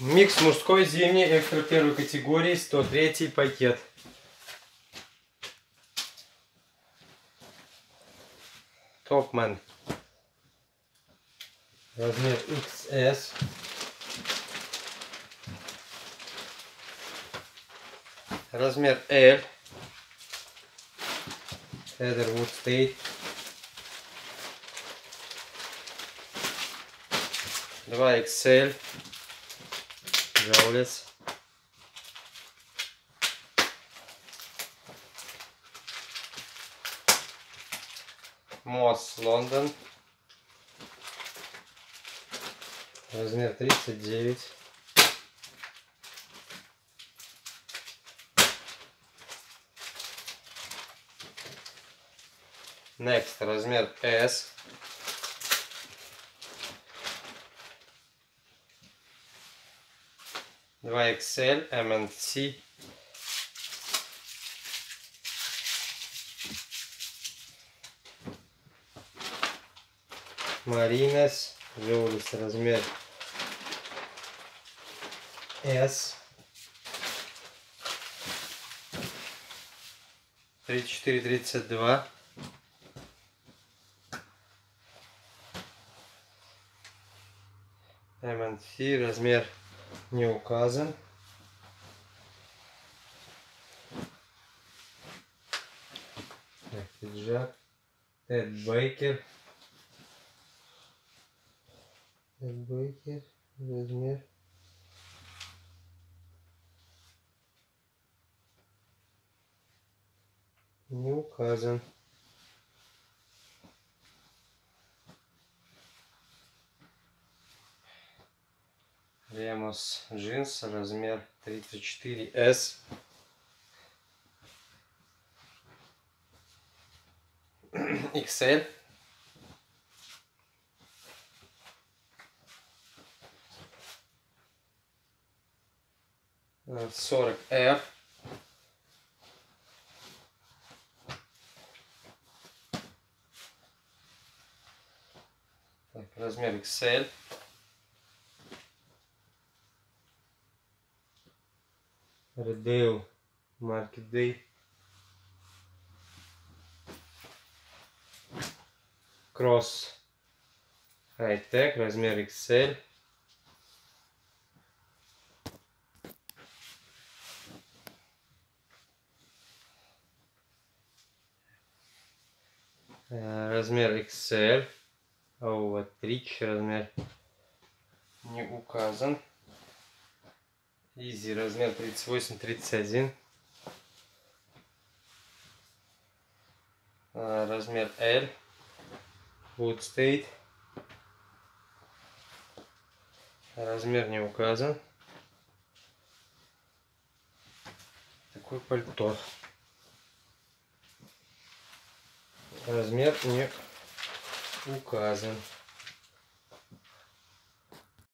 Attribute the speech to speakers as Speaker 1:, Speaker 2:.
Speaker 1: Микс мужской зимний экстра первой категории 103 пакет. Топмен. Размер XS. Размер L. Featherwood State. 2 XL. Жаулес. Мосс Лондон. Размер 39. Next, размер S. Два XL, MNC. Маринес, Жулис, размер S. 34-32. MNC, размер не указан. Так, пиджак. Тед Бейкер. Тед Бейкер. Размер. Не указан. Ремус джинс, размер 34S. XL. Сорок R. Так, размер XL. Редейл Market Day. Кросс High-Tech, размер XL. Размер XL. Оуатрич, размер не указан. Изи, размер 38-31. Размер L. Wood State. Размер не указан. Такое пальто. Размер не указан.